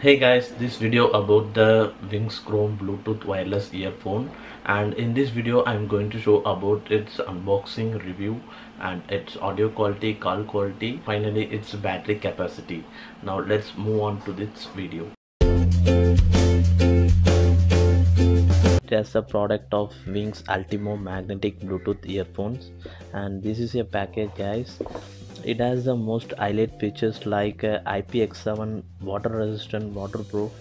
Hey guys, this video about the Wings Chrome Bluetooth wireless earphone and in this video I'm going to show about its unboxing review and its audio quality, call quality, finally its battery capacity. Now let's move on to this video. Has a product of Wings Ultimo magnetic Bluetooth earphones and this is a package guys it has the most highlight features like uh, IPX7 water resistant waterproof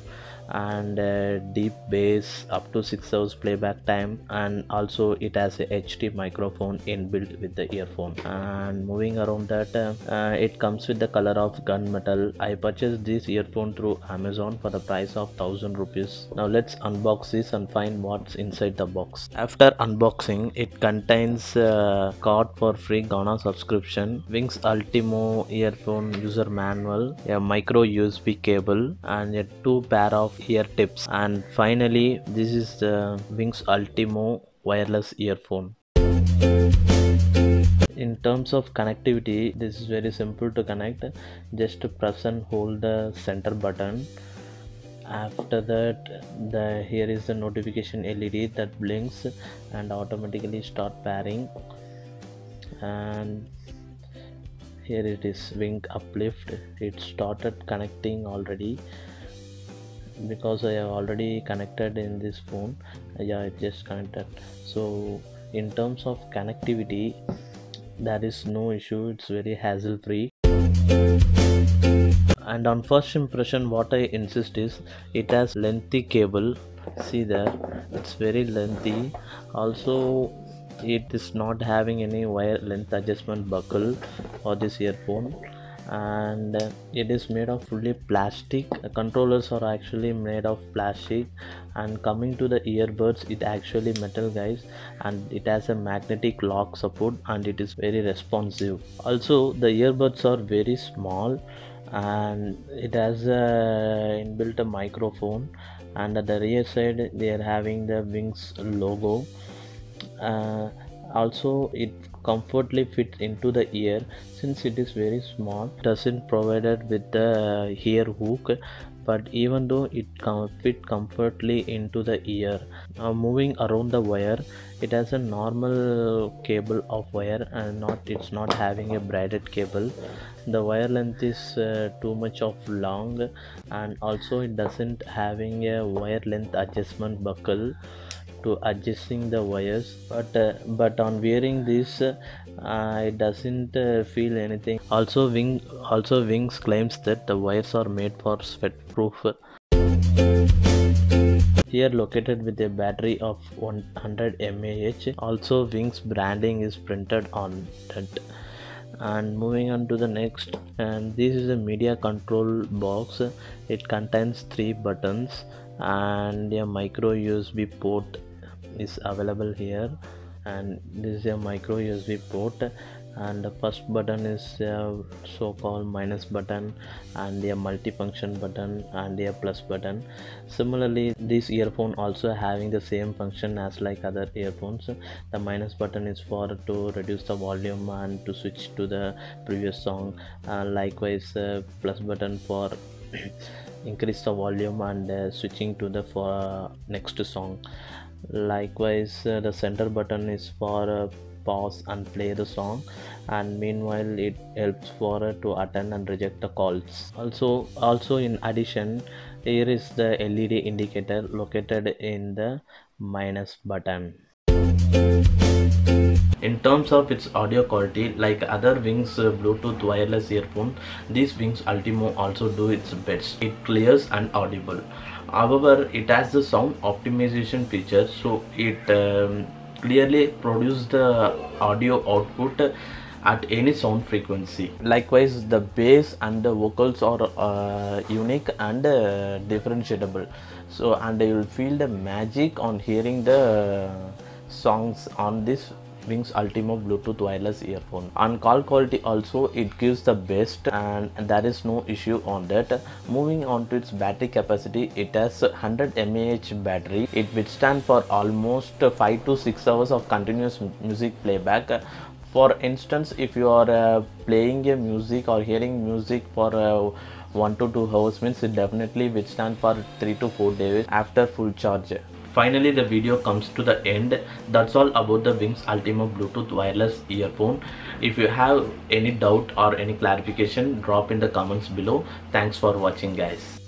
and uh, deep bass up to 6 hours playback time and also it has a HD microphone inbuilt with the earphone. And moving around that uh, uh, it comes with the color of gunmetal. I purchased this earphone through Amazon for the price of 1000 rupees. Now let's unbox this and find what's inside the box. After unboxing it contains a card for free Gaana subscription Wings Ultimo earphone user manual a micro USB cable and a two pair of ear tips. And finally this is the wings ultimo wireless earphone. In terms of connectivity this is very simple to connect. Just press and hold the center button. After that the here is the notification led that blinks and automatically start pairing. And here it is wing ultimo. It started connecting already because I have already connected in this phone. Yeah it just connected. So in terms of connectivity there is no issue. It's very hassle free and on first impression what I insist is it has lengthy cable. See there it's very lengthy. Also it is not having any wire length adjustment buckle for this earphone and it is made of fully plastic. The controllers are actually made of plastic. And coming to the earbuds it actually metal guys. And it has a magnetic lock support and it is very responsive. Also the earbuds are very small and it has a inbuilt a microphone. And at the rear side they are having the wings logo. Uh, also it comfortably fits into the ear. Since it is very small doesn't provided with the ear hook but even though it can fit comfortably into the ear. Moving around the wire it has a normal cable of wire and not it's not having a braided cable. The wire length is uh, too much of long and also it doesn't having a wire length adjustment buckle to adjusting the wires but uh, but on wearing this uh, doesn't uh, feel anything. Also wing also wings claims that the wires are made for sweat proof here located with a battery of 100 mAh also wings branding is printed on it and moving on to the next and this is a media control box. It contains three buttons and a micro usb port is available here. And this is a micro usb port. And the first button is a so-called minus button and a multifunction button and a plus button. Similarly this earphone also having the same function as like other earphones. The minus button is for to reduce the volume and to switch to the previous song. Uh, likewise uh, plus button for increase the volume and uh, switching to the for uh, next song likewise uh, the center button is for uh, pause and play the song. And meanwhile it helps for uh, to attend and reject the calls. Also also in addition here is the led indicator located in the minus button. In terms of its audio quality like other wings uh, bluetooth wireless earphone these wings ultimo also do its best. It clears and audible however it has the sound optimization feature so it um, clearly produces the audio output at any sound frequency. Likewise the bass and the vocals are uh, unique and uh, differentiable. So and you will feel the magic on hearing the songs on this Wings Ultimo Bluetooth wireless earphone. On call quality also it gives the best and there is no issue on that. Moving on to its battery capacity, it has 100 mAh battery. It withstand for almost 5 to 6 hours of continuous music playback for instance if you are uh, playing a music or hearing music for uh, 1 to 2 hours means it definitely withstand for 3 to 4 days after full charge finally the video comes to the end. That's all about the wings ultimo bluetooth wireless earphone. If you have any doubt or any clarification drop in the comments below. Thanks for watching guys